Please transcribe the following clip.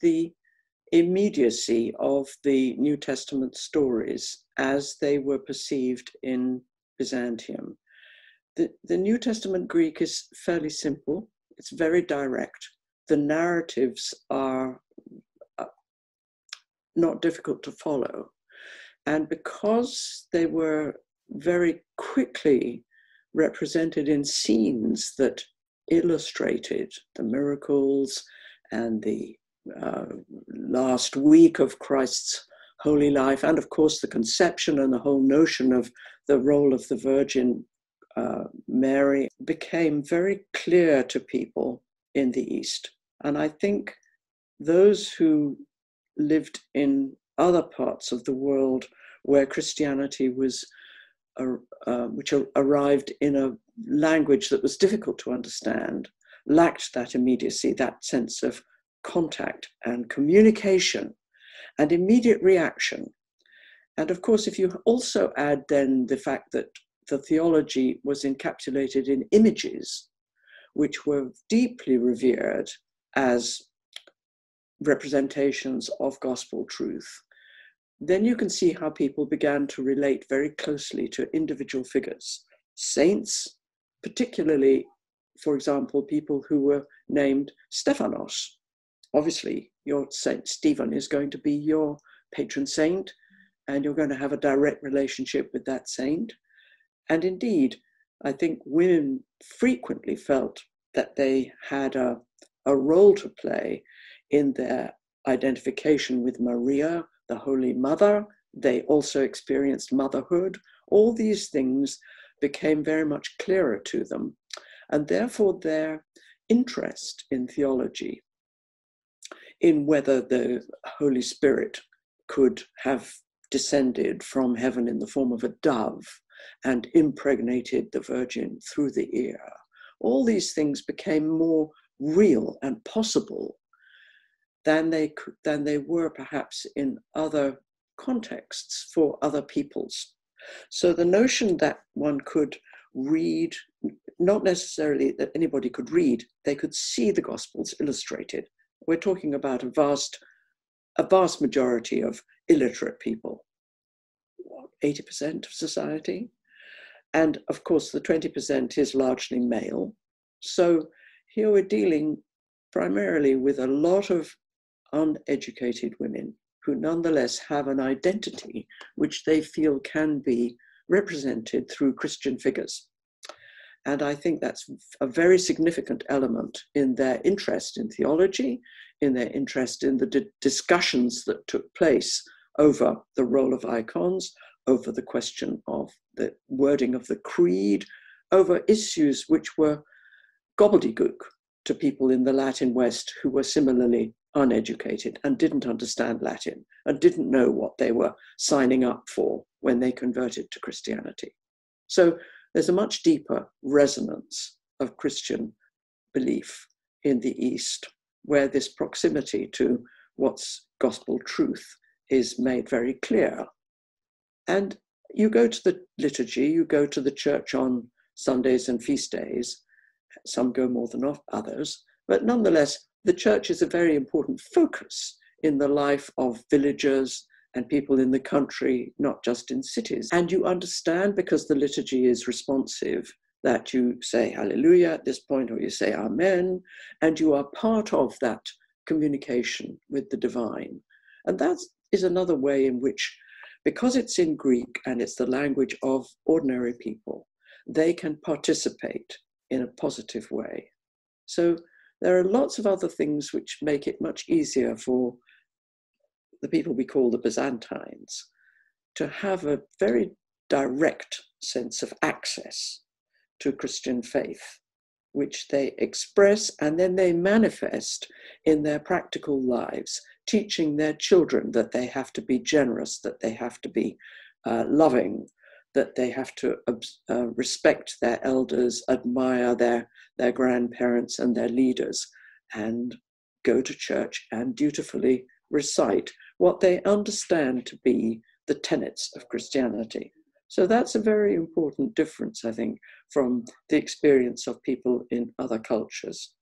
the immediacy of the New Testament stories as they were perceived in Byzantium. The, the New Testament Greek is fairly simple, it's very direct. The narratives are uh, not difficult to follow. And because they were very quickly represented in scenes that illustrated the miracles and the uh, last week of Christ's holy life, and of course the conception and the whole notion of the role of the Virgin uh, Mary became very clear to people in the East. And I think those who lived in other parts of the world where Christianity was, uh, uh, which arrived in a language that was difficult to understand, lacked that immediacy, that sense of contact and communication and immediate reaction. And of course, if you also add then the fact that the theology was encapsulated in images, which were deeply revered as representations of gospel truth, then you can see how people began to relate very closely to individual figures, saints, particularly, for example, people who were named Stephanos, obviously your Saint Stephen is going to be your patron saint, and you're going to have a direct relationship with that saint. And indeed, I think women frequently felt that they had a, a role to play in their identification with Maria, the Holy Mother. They also experienced motherhood. All these things became very much clearer to them. And therefore, their interest in theology in whether the Holy Spirit could have descended from heaven in the form of a dove and impregnated the Virgin through the ear. All these things became more real and possible than they, than they were perhaps in other contexts for other peoples. So the notion that one could read, not necessarily that anybody could read, they could see the Gospels illustrated we're talking about a vast, a vast majority of illiterate people, 80% of society. And of course, the 20% is largely male. So here we're dealing primarily with a lot of uneducated women who nonetheless have an identity which they feel can be represented through Christian figures. And I think that's a very significant element in their interest in theology, in their interest in the discussions that took place over the role of icons, over the question of the wording of the creed, over issues which were gobbledygook to people in the Latin West who were similarly uneducated and didn't understand Latin and didn't know what they were signing up for when they converted to Christianity. So there's a much deeper resonance of Christian belief in the East, where this proximity to what's gospel truth is made very clear. And you go to the liturgy, you go to the church on Sundays and feast days. Some go more than others, but nonetheless, the church is a very important focus in the life of villagers and people in the country, not just in cities. And you understand because the liturgy is responsive that you say hallelujah at this point or you say amen, and you are part of that communication with the divine. And that is another way in which, because it's in Greek and it's the language of ordinary people, they can participate in a positive way. So there are lots of other things which make it much easier for the people we call the Byzantines, to have a very direct sense of access to Christian faith, which they express and then they manifest in their practical lives, teaching their children that they have to be generous, that they have to be uh, loving, that they have to uh, respect their elders, admire their, their grandparents and their leaders, and go to church and dutifully recite what they understand to be the tenets of Christianity. So that's a very important difference, I think, from the experience of people in other cultures.